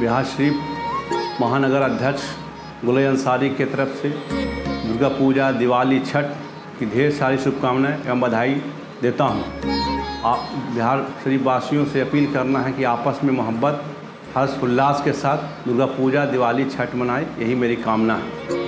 बिहार शरीफ महानगर अध्यक्ष गुलय अंसारी के तरफ़ से दुर्गा पूजा, दिवाली, छठ की ढेर सारी शुभकामनाएँ एवं बधाई देता हूँ। आप बिहार शरीफ वासियों से अपील करना है कि आपस में मोहब्बत हर्ष उल्लास के साथ दुर्गा पूजा, दिवाली, छठ मनाएँ, यही मेरी कामना है